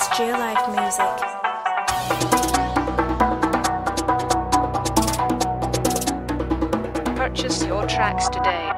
It's Geolife Music. Purchase your tracks today.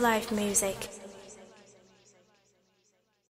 Life music.